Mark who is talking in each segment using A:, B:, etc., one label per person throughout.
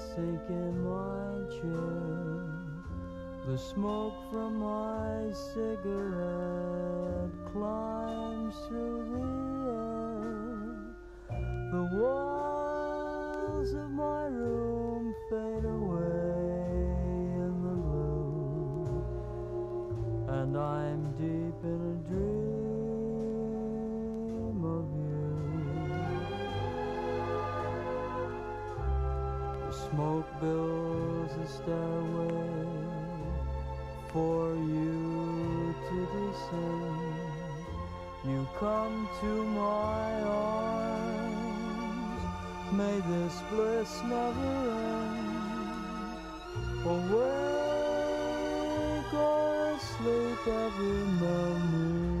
A: sink in my chair. The smoke from my cigarette climbs through the air. The walls of my room fade away come to my arms. May this bliss never end. Awake or asleep, every memory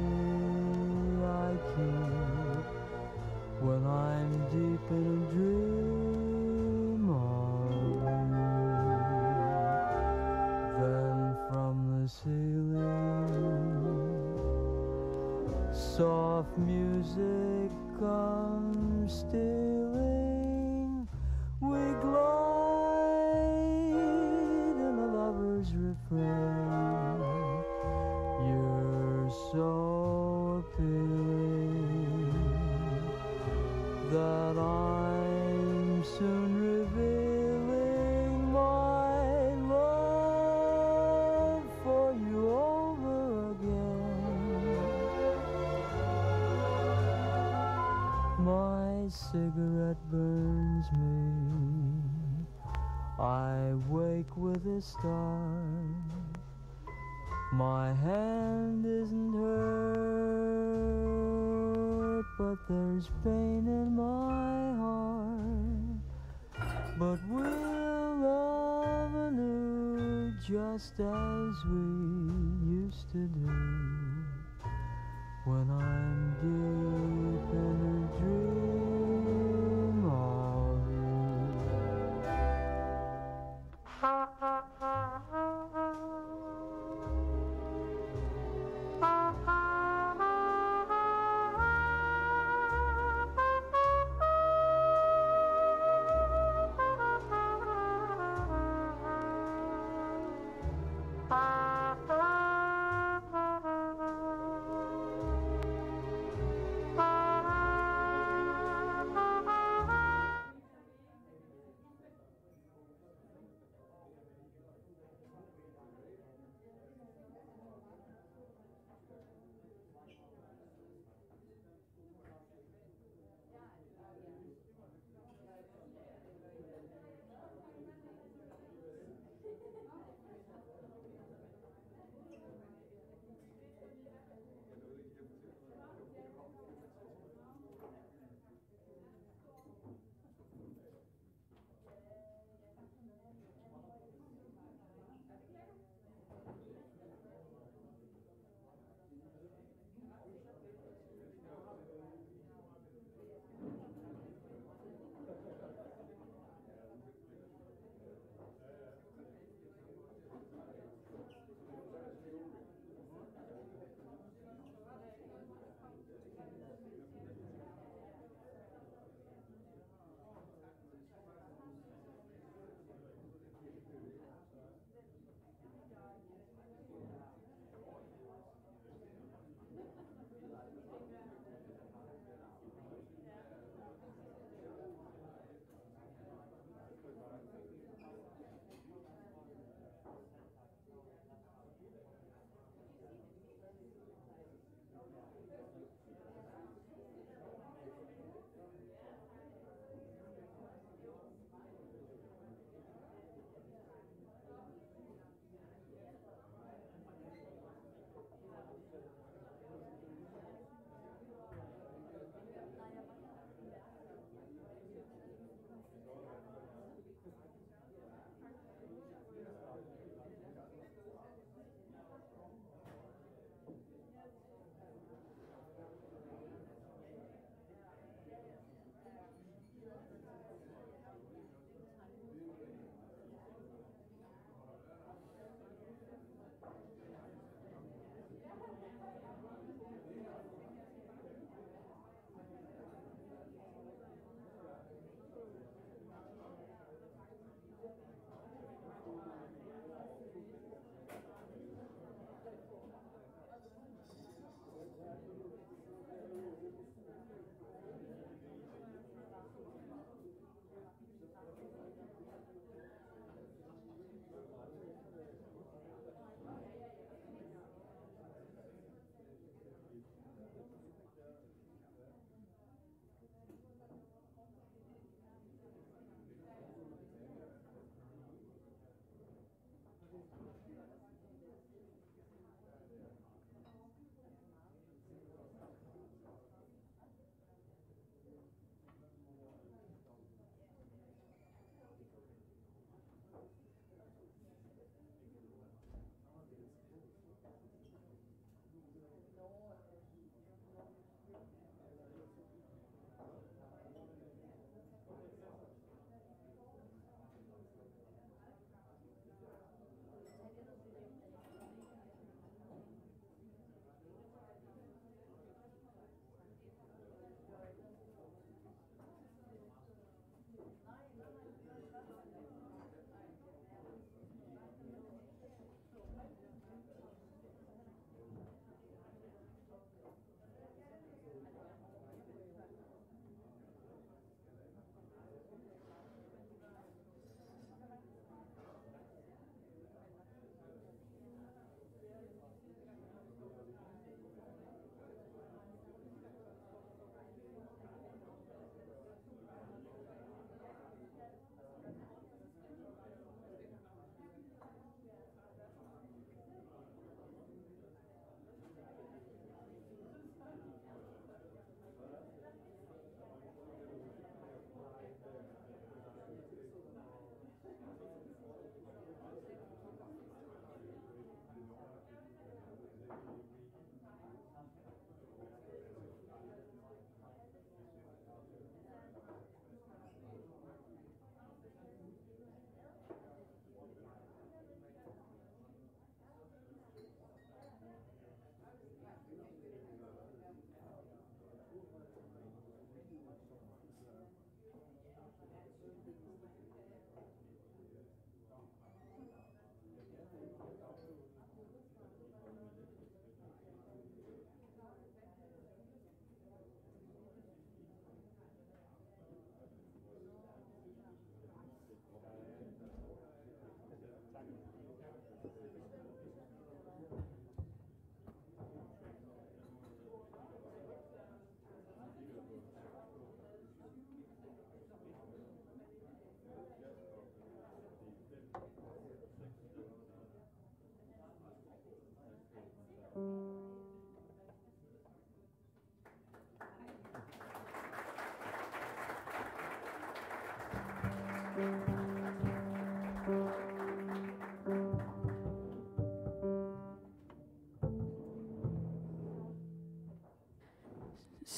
A: I keep when I'm deep in a dream wake with a star. My hand isn't hurt, but there's pain in my heart. But we'll love anew just as we used to do. When I'm deep in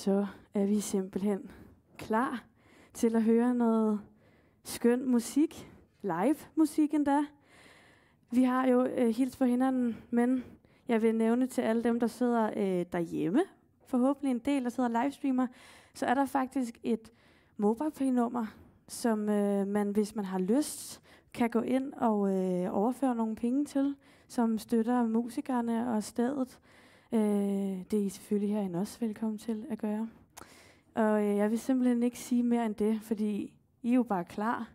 B: så er vi simpelthen klar til at høre noget skøn musik, live musik endda. Vi har jo øh, hils på hinanden, men jeg vil nævne til alle dem, der sidder øh, derhjemme, forhåbentlig en del, der sidder livestreamer, så er der faktisk et MobilePay-nummer, som øh, man, hvis man har lyst, kan gå ind og øh, overføre nogle penge til, som støtter musikerne og stedet. Øh, det er I selvfølgelig herinde også velkommen til at gøre. Og øh, jeg vil simpelthen ikke sige mere end det, fordi I er jo bare klar,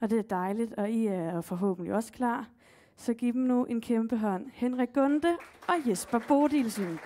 B: og det er dejligt, og I er forhåbentlig også klar. Så giv dem nu en kæmpe hånd. Henrik Gunde og Jesper Bodilsen.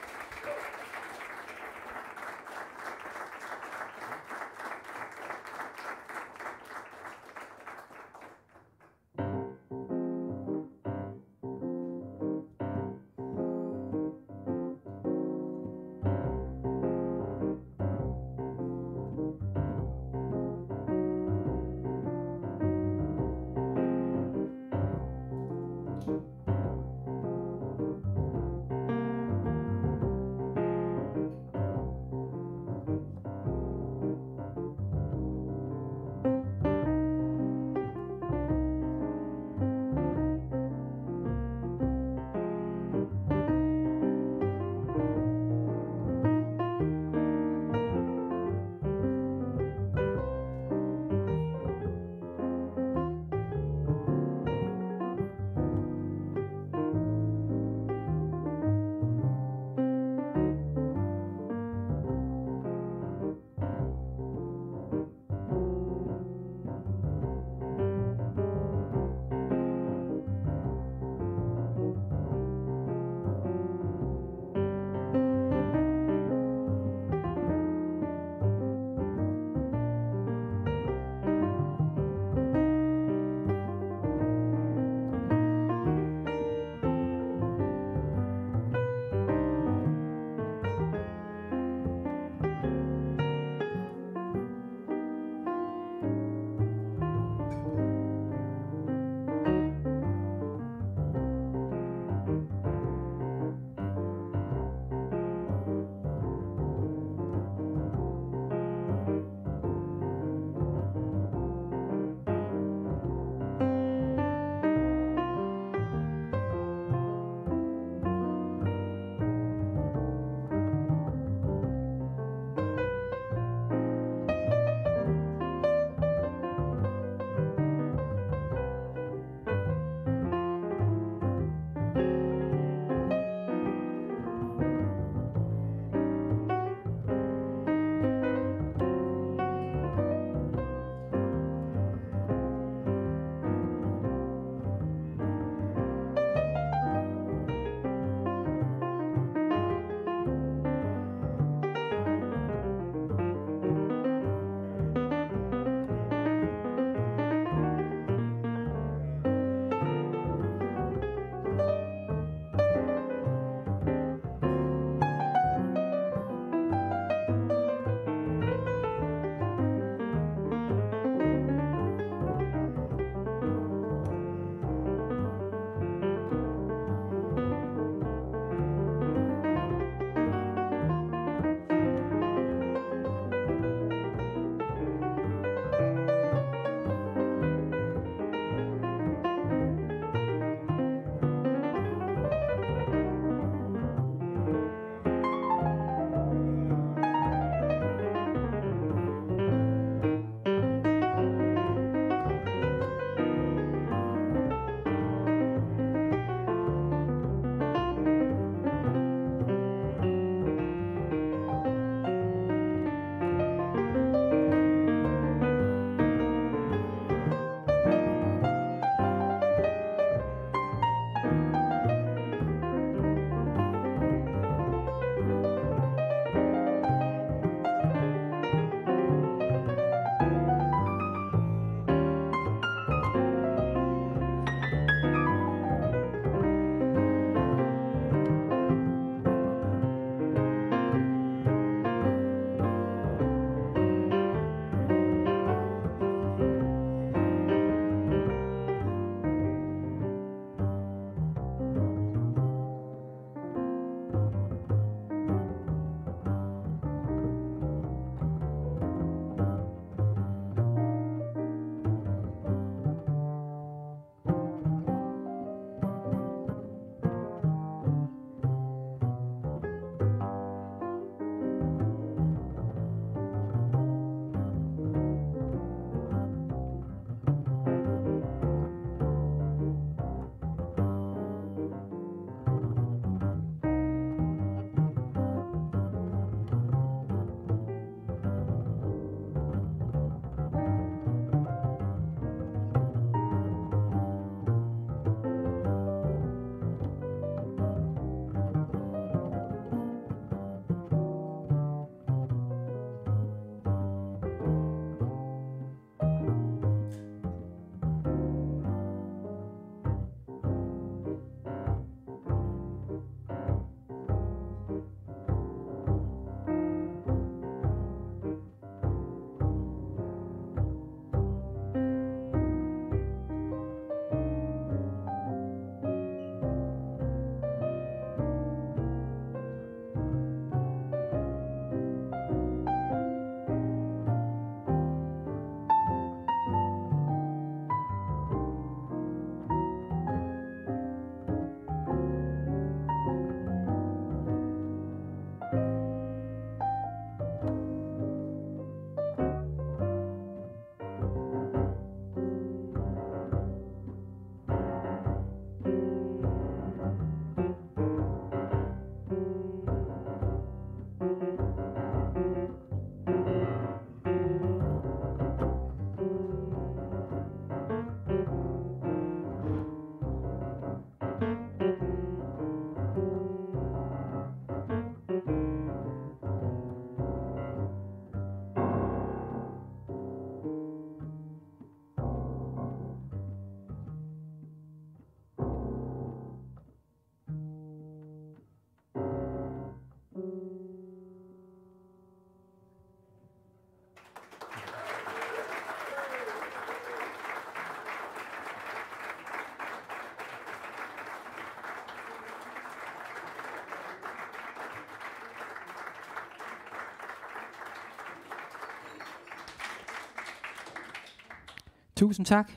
C: Tusind tak,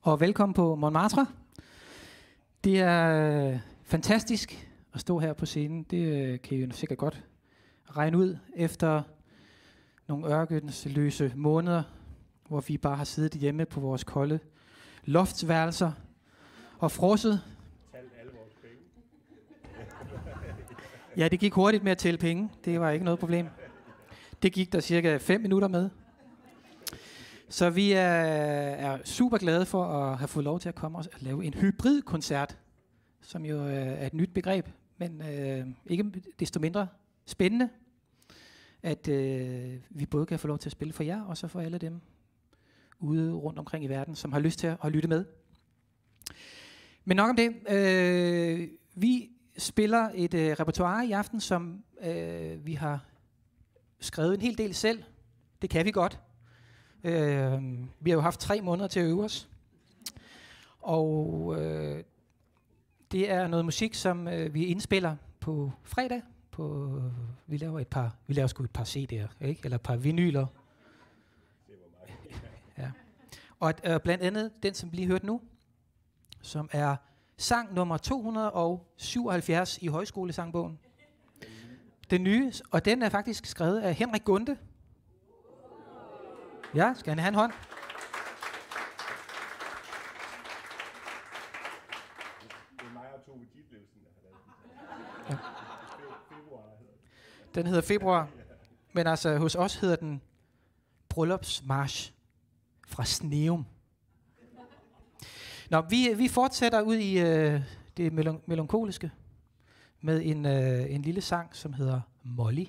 C: og velkommen på Montmartre. Det er øh, fantastisk at stå her på scenen. Det øh, kan I jo sikkert godt regne ud efter nogle ørkensløse måneder, hvor vi bare har siddet hjemme på vores kolde loftsværelser og frosset. Ja, det gik hurtigt med at tælle penge. Det var ikke noget problem. Det gik der cirka 5 minutter med. Så vi er, er super glade for at have fået lov til at komme og lave en hybridkoncert, som jo øh, er et nyt begreb, men øh, ikke desto mindre spændende, at øh, vi både kan få lov til at spille for jer, og så for alle dem ude rundt omkring i verden, som har lyst til at lytte med. Men nok om det. Øh, vi spiller et øh, repertoire i aften, som øh, vi har skrevet en hel del selv. Det kan vi godt. Øh, vi har jo haft tre måneder til at øve os. Og øh, det er noget musik, som øh, vi indspiller på fredag. På, vi laver et par, vi laver sgu et par CD'er, ikke? Eller et par vinyler. ja. Og øh, blandt andet den, som vi lige hørte nu, som er sang nummer 277 i højskolesangbogen. Den nye, og den er faktisk skrevet af Henrik Gunde. Ja, skal han have en hånd? Ja. Den hedder Februar, men altså hos os hedder den Bryllupsmarsch fra Sneum. Nå, vi, vi fortsætter ud i øh, det melankoliske med en, øh, en lille sang, som hedder Molly.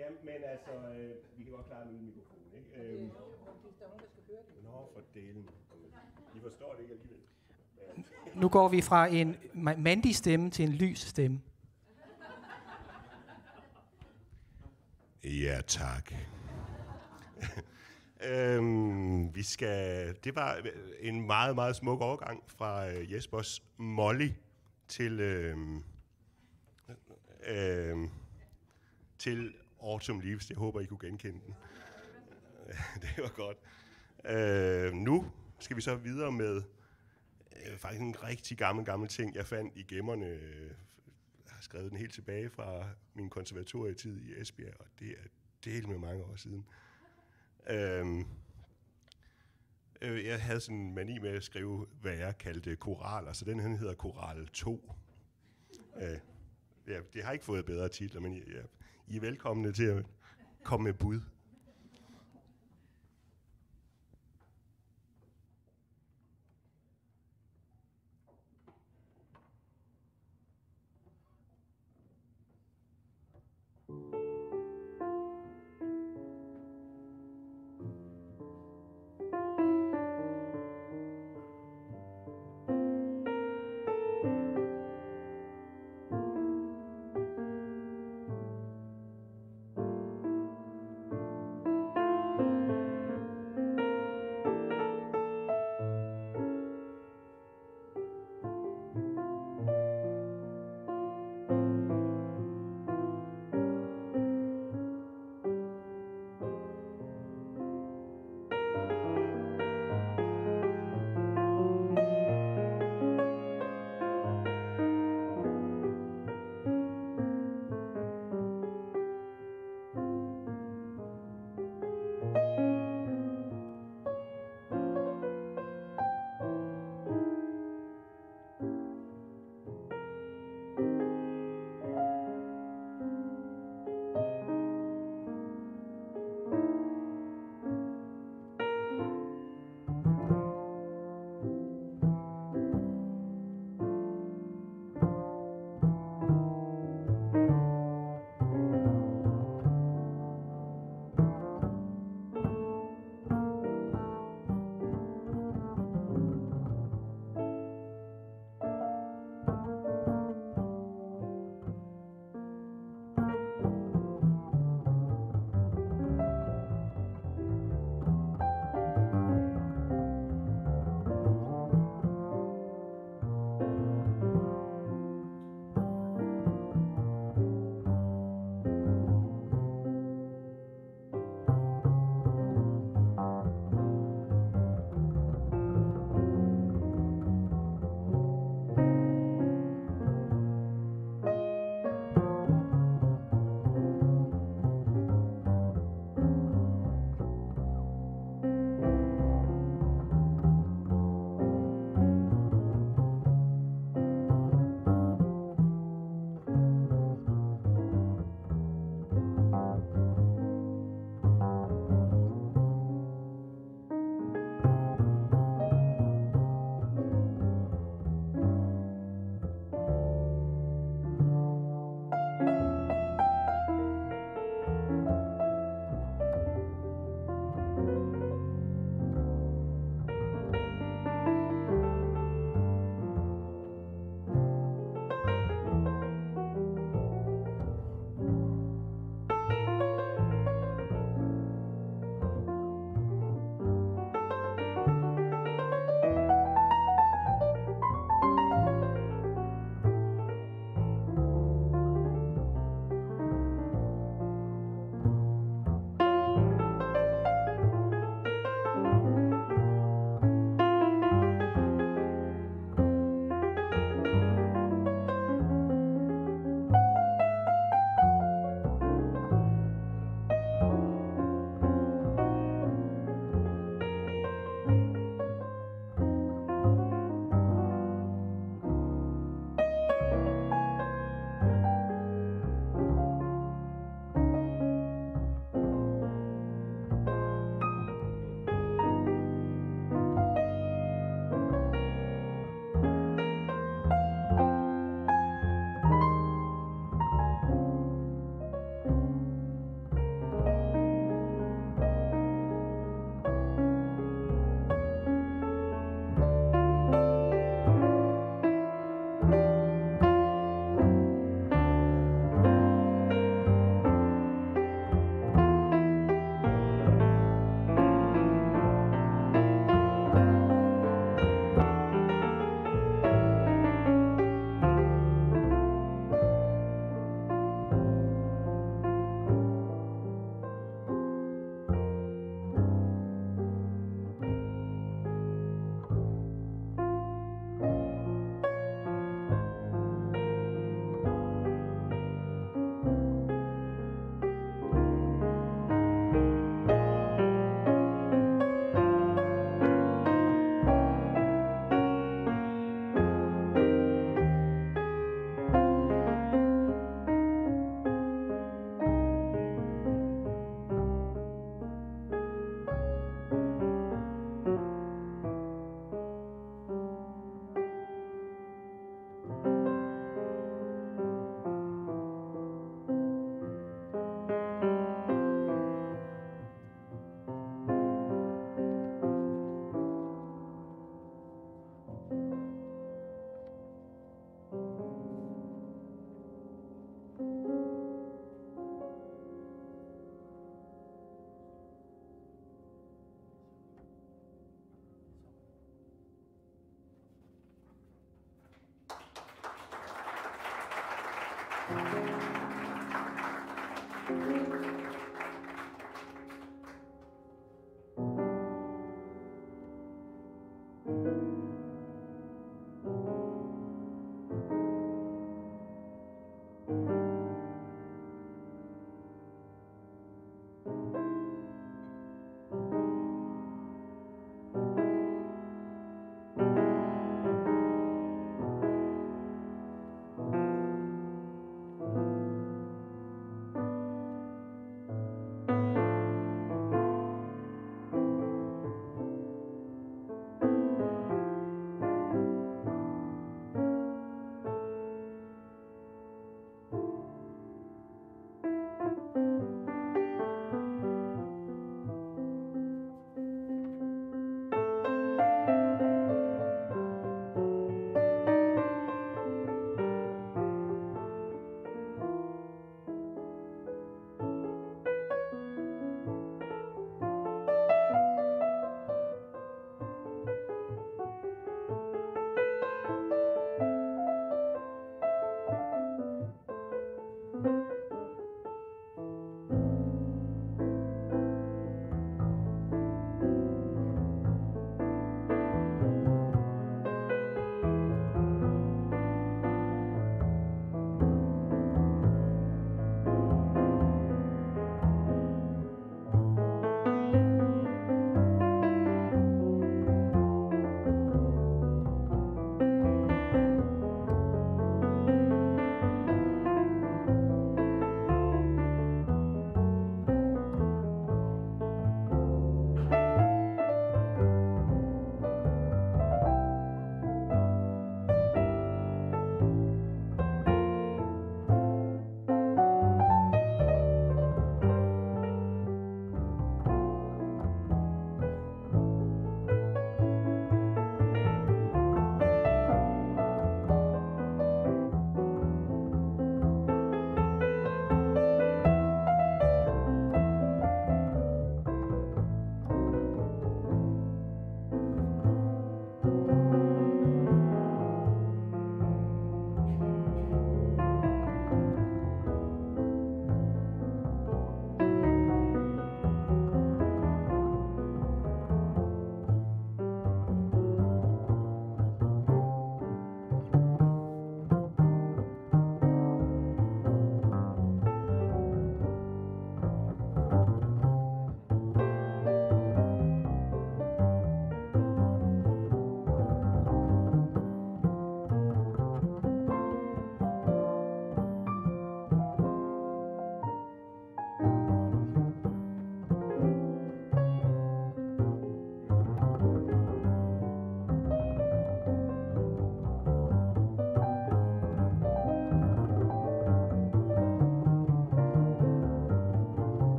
D: Ja, men altså, øh, vi kan godt klare den uden mikrofon, ikke? Øhm,
E: Hvis der er nogen, der skal høre det.
D: Nå, for delen. I forstår det ikke alligevel.
C: Nu går vi fra en ma- mandig stemme til en lys stemme.
D: Ja, tak. øhm, vi skal, det var en meget, meget smuk overgang fra øh, Jespers Molly til, øhm, øhm, til Autumn Leaves. Jeg håber, I kunne genkende den. det var godt. Øh, nu skal vi så videre med øh, faktisk en rigtig gammel, gammel ting, jeg fandt i gemmerne. Jeg har skrevet den helt tilbage fra min konservatorietid i Esbjerg, og det er del med mange år siden. Øh, øh, jeg havde sådan en mani med at skrive, hvad jeg kaldte koraler, så den her hedder Koral 2. Øh, ja, det har ikke fået bedre titler, men jeg, jeg i er velkomne til at komme med bud.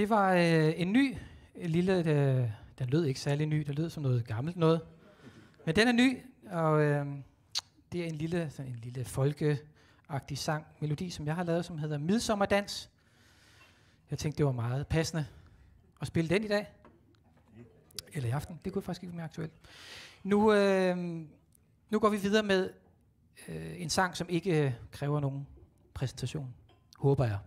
C: Det var øh, en ny en lille... Øh, den lød ikke særlig ny, den lød som noget gammelt noget. Men den er ny, og øh, det er en lille, sådan en lille folkeagtig sang, melodi, som jeg har lavet, som hedder Midsommerdans. Jeg tænkte, det var meget passende at spille den i dag. Eller i aften. Det kunne faktisk ikke være mere aktuelt. Nu, øh, nu går vi videre med øh, en sang, som ikke øh, kræver nogen præsentation. Håber jeg.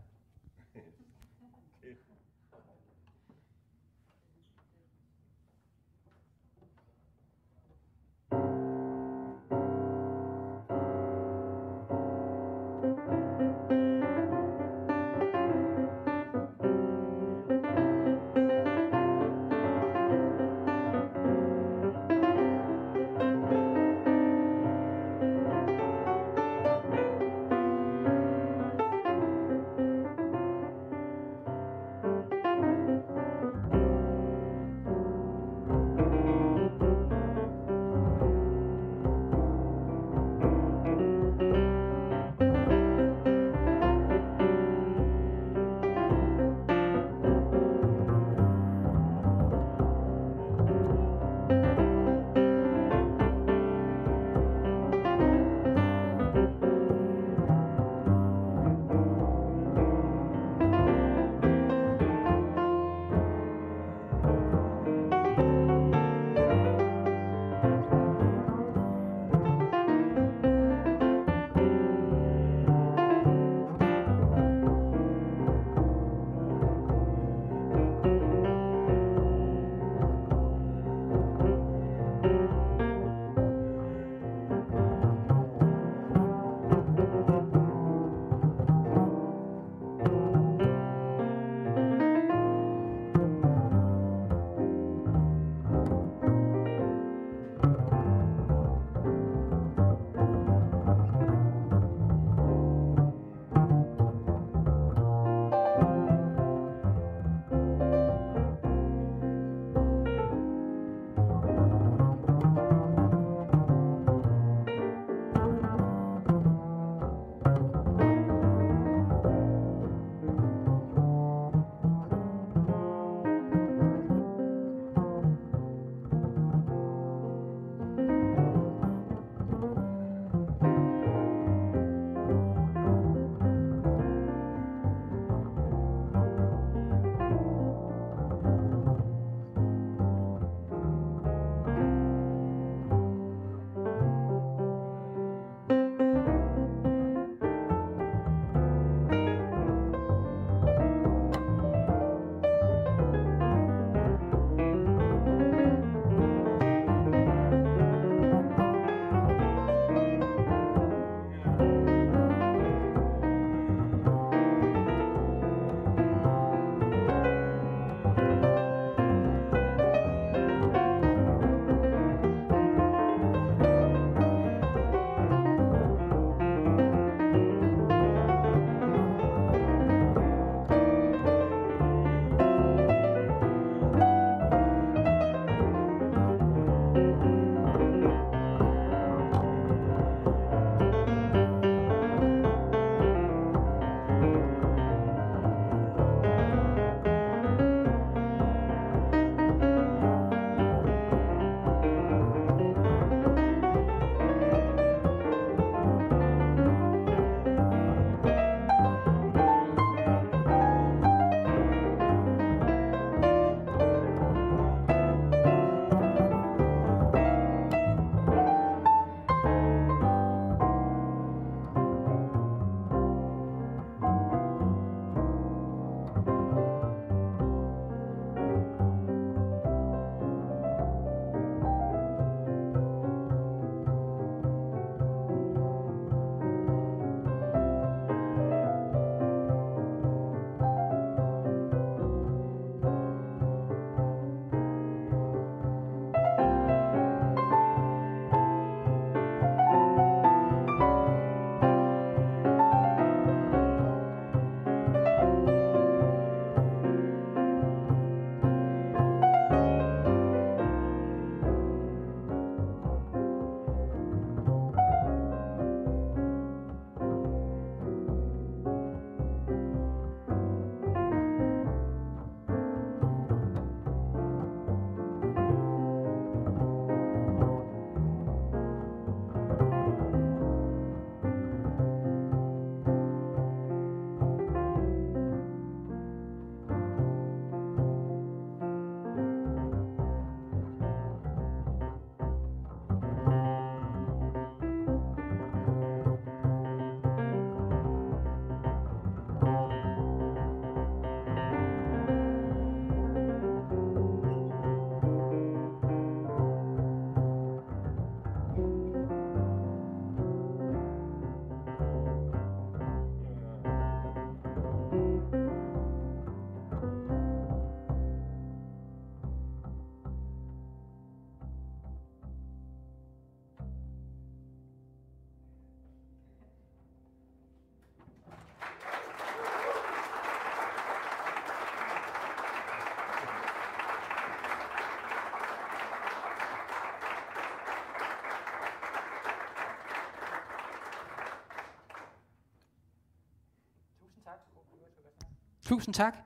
C: Tusind tak.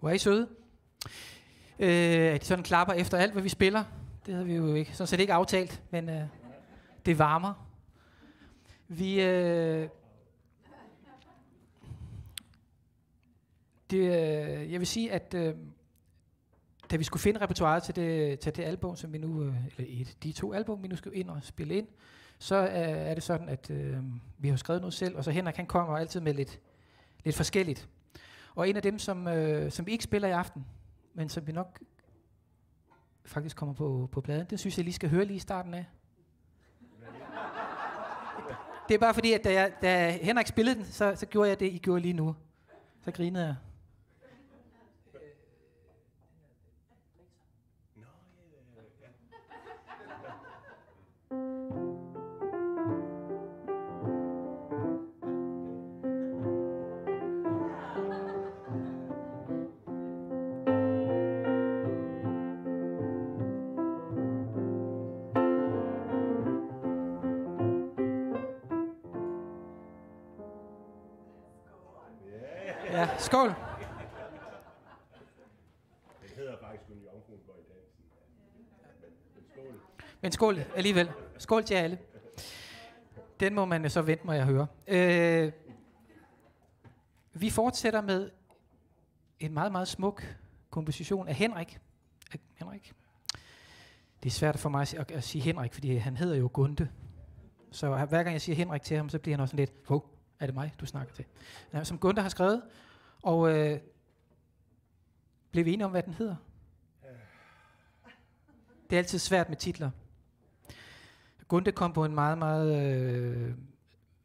C: Hvor er I søde. Øh, de sådan klapper efter alt, hvad vi spiller. Det havde vi jo ikke, sådan set ikke aftalt, men øh, det varmer. Vi, øh, det, øh, jeg vil sige, at øh, da vi skulle finde repertoire til det, til det album, som vi nu, øh, eller et, de to album, vi nu skal ind og spille ind, så øh, er det sådan, at øh, vi har skrevet noget selv, og så Henrik han kommer altid med lidt, lidt forskelligt. Og en af dem, som, øh, som vi ikke spiller i aften, men som vi nok faktisk kommer på, på pladen, det synes jeg lige skal høre lige i starten af. Det er bare fordi, at da, jeg, da Henrik spillede den, så, så gjorde jeg det, I gjorde lige nu. Så grinede jeg. Ja, skål.
D: Den hedder faktisk kun Jomfruen går i dansen. Men skål.
C: Men skål alligevel. Skål til jer alle. Den må man så vente mig at høre. Øh, vi fortsætter med en meget, meget smuk komposition af Henrik. Af Henrik. Det er svært for mig at, at, at sige Henrik, fordi han hedder jo Gunde. Så hver gang jeg siger Henrik til ham, så bliver han også sådan lidt, hvor er det mig, du snakker til? Ja, som Gunde har skrevet, og øh, blev vi enige om, hvad den hedder? Det er altid svært med titler. Gunde kom på en meget, meget, øh,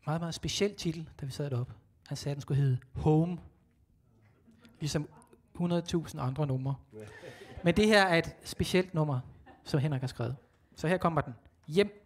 C: meget, meget speciel titel, da vi sad deroppe. Han sagde, at den skulle hedde Home. Ligesom 100.000 andre numre. Men det her er et specielt nummer, som Henrik har skrevet. Så her kommer den. Hjem.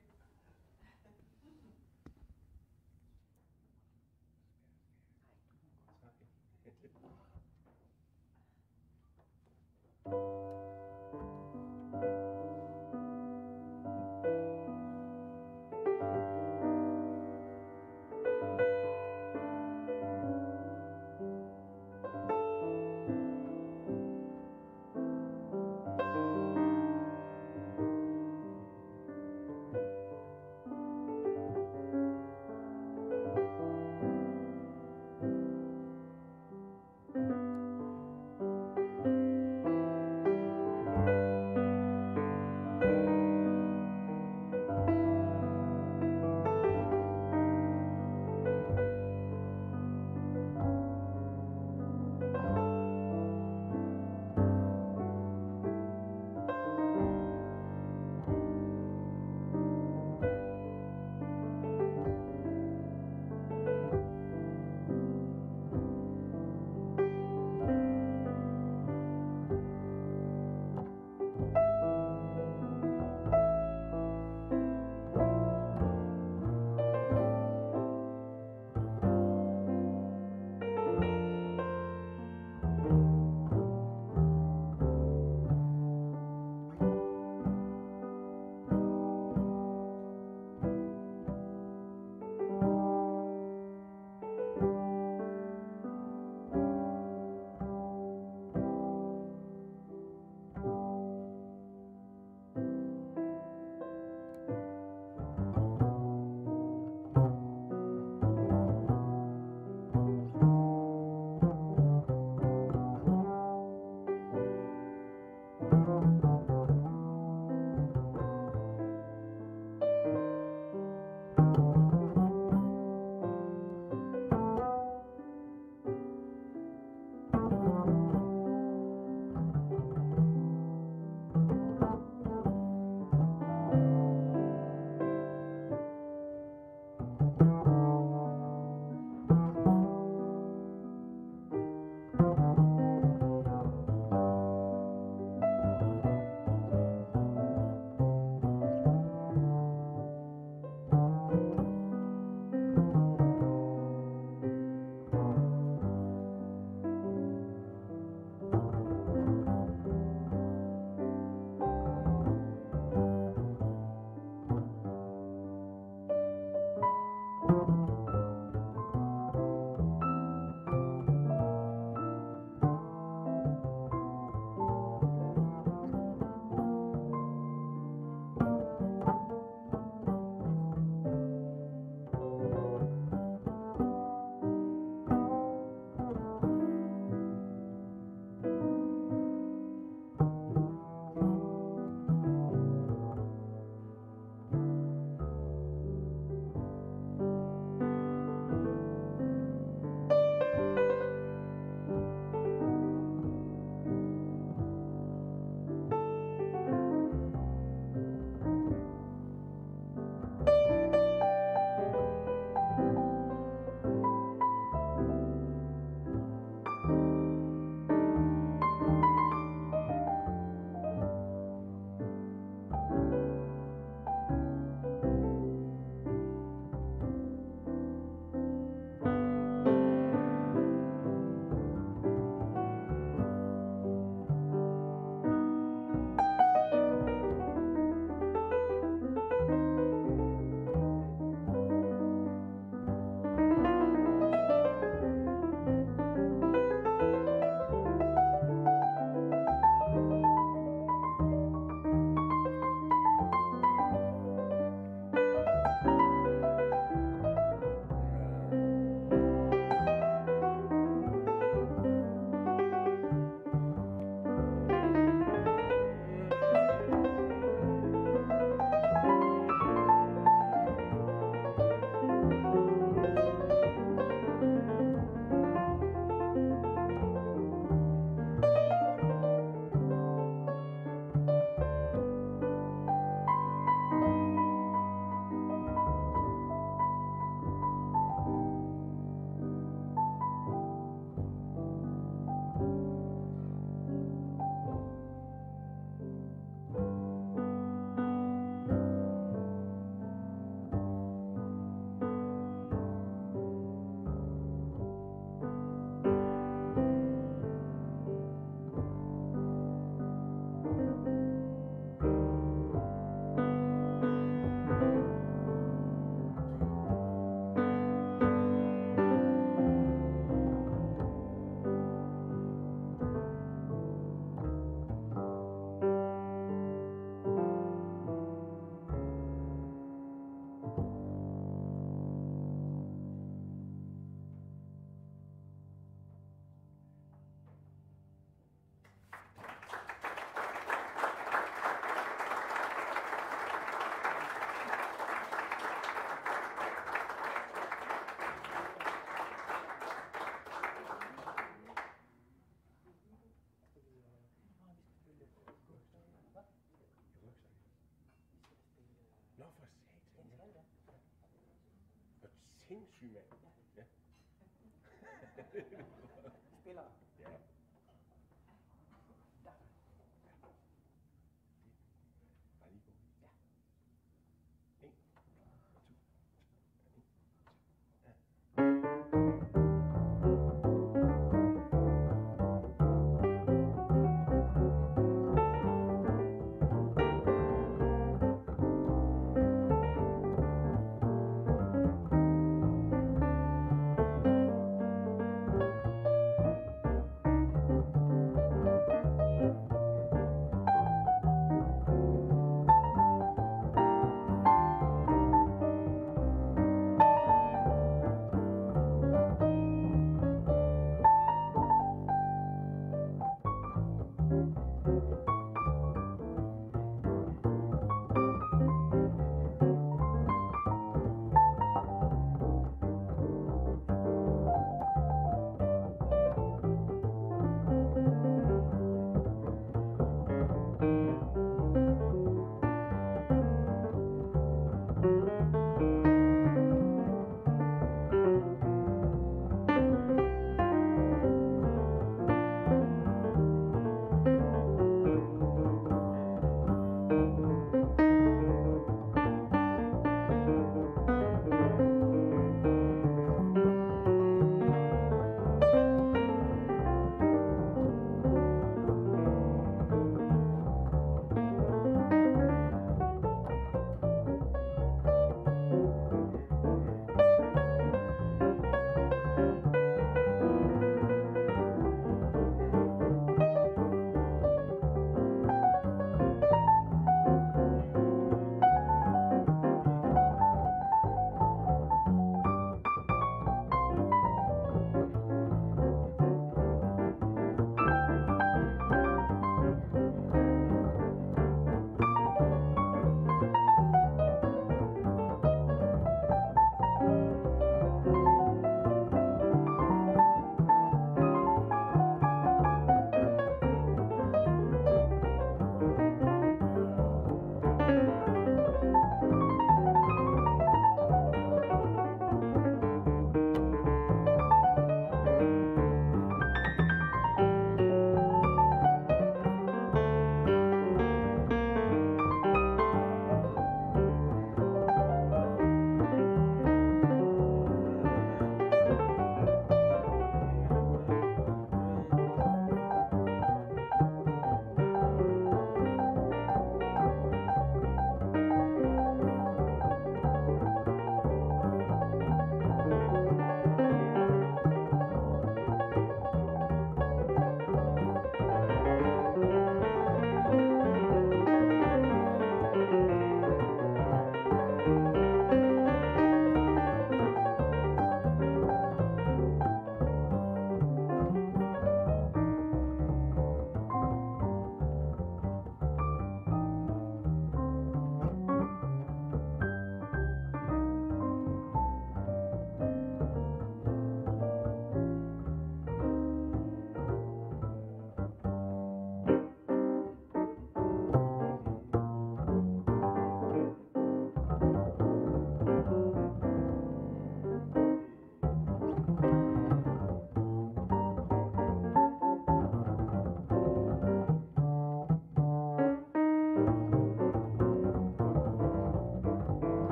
D: for satan. Ja, ja. Og sindssyg mand. Ja. ja.
F: Spiller.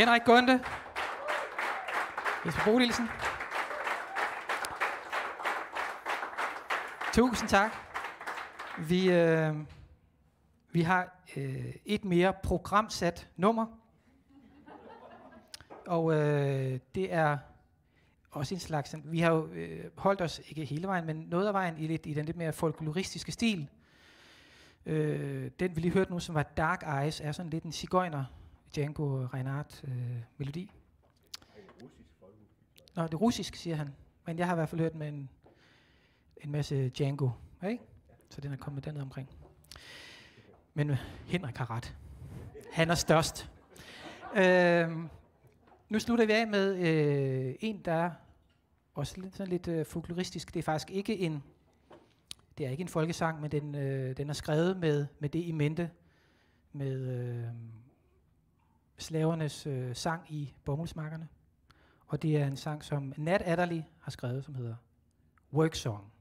C: Henrik Gunde. Jesper Bodilsen. Tusind tak. Vi, øh, vi har øh, et mere programsat nummer. Og øh, det er også en slags... Vi har jo øh, holdt os, ikke hele vejen, men noget af vejen i, lidt, i den lidt mere folkloristiske stil. Øh, den vi lige hørte nu, som var Dark Eyes, er sådan lidt en cigøjner Django Reinhardt øh, melodi. Nå, det er russisk, siger han. Men jeg har i hvert fald hørt med en, en masse Django, ikke? Så den er kommet dernede omkring. Men øh, Henrik har ret. Han er størst. Øh, nu slutter vi af med øh, en, der er også lidt, sådan lidt øh, folkloristisk. Det er faktisk ikke en, det er ikke en folkesang, men den, øh, den er skrevet med, med det i mente, med øh, slavernes øh, sang i bomuldsmarkerne. Og det er en sang, som Nat Adderley har skrevet, som hedder Work Song.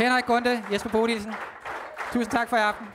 C: Henrik Gunde, Jesper Bodilsen. Tusind tak for i aften.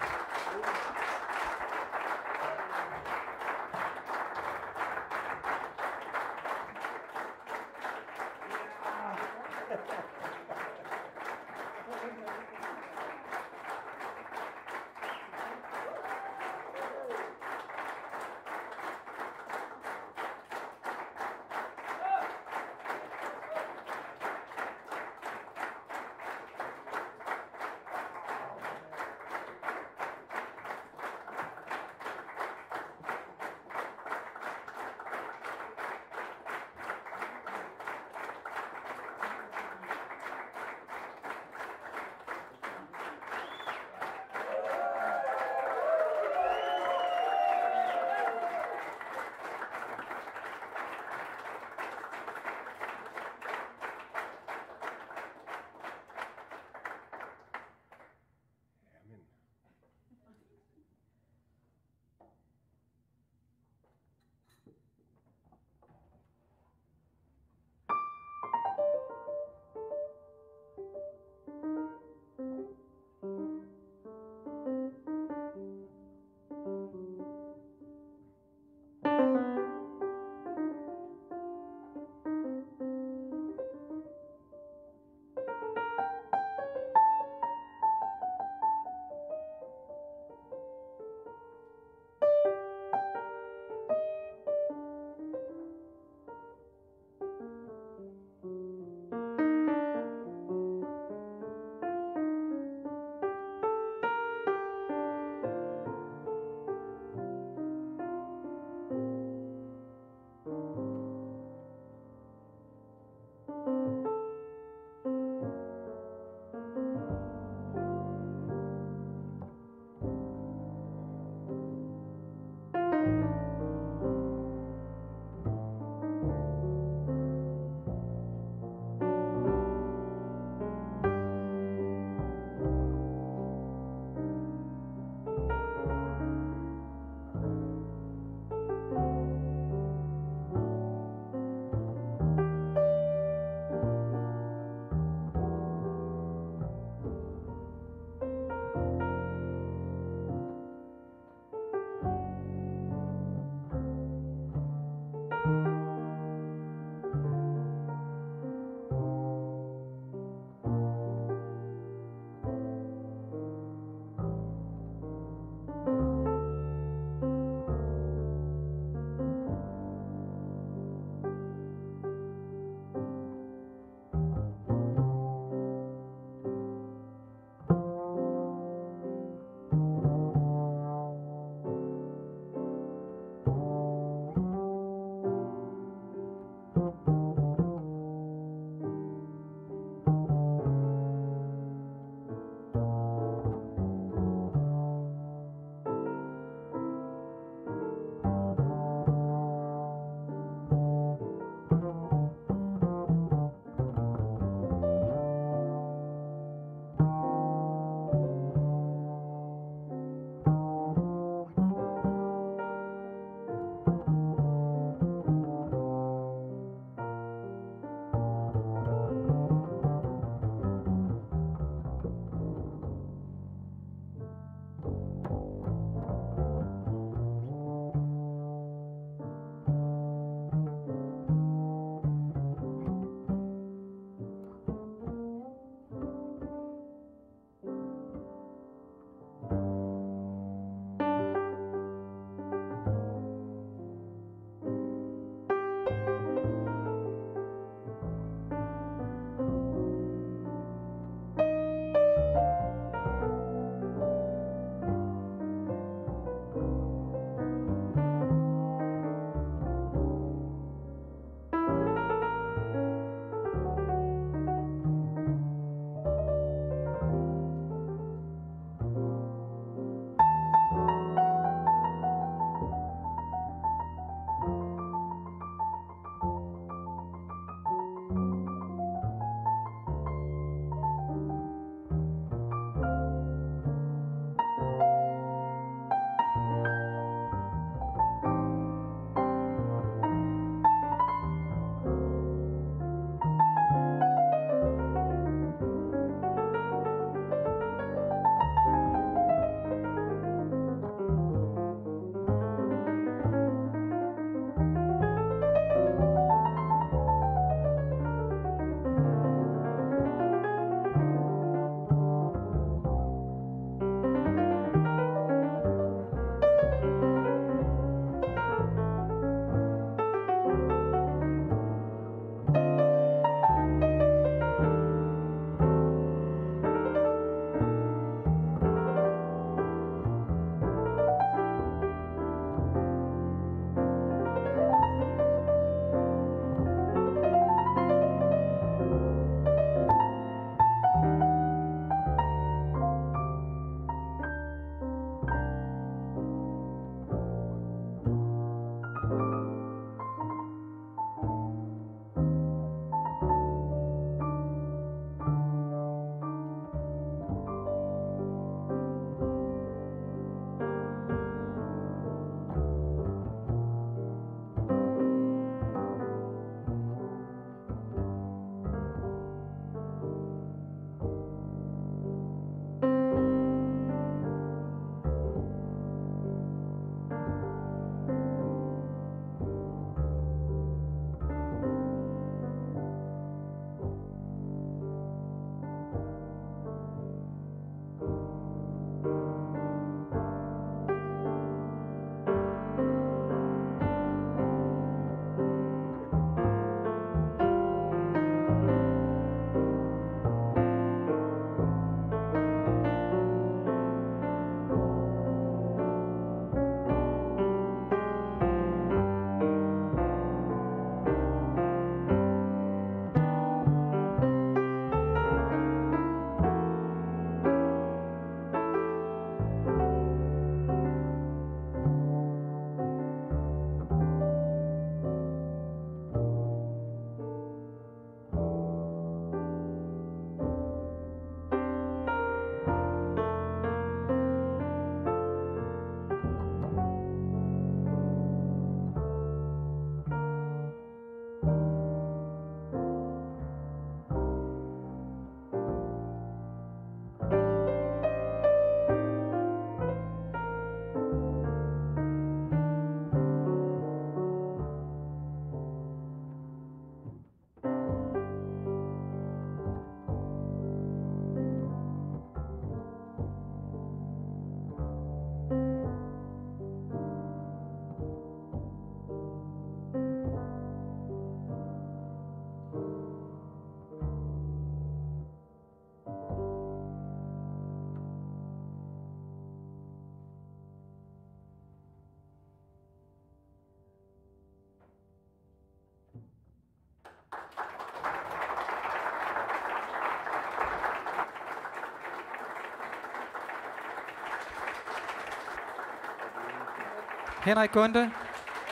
C: Henrik Gunde,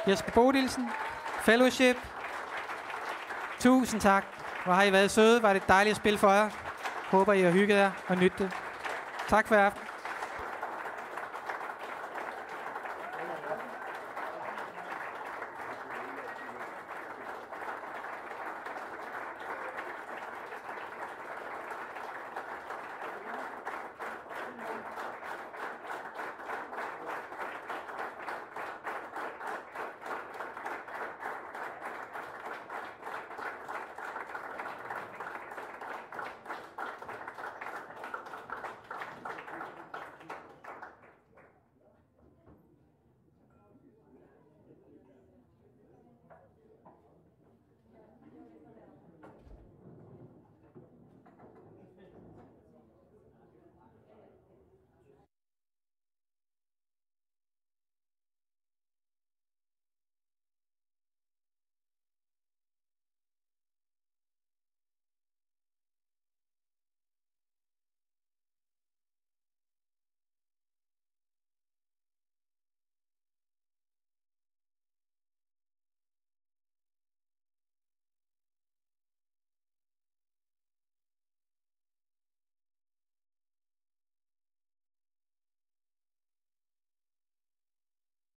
C: Jesper Bodilsen, Fellowship. Tusind tak. Hvor har I været søde. Var det dejligt at spille for jer. Håber, I har hygget jer og nyttet det. Tak for aften.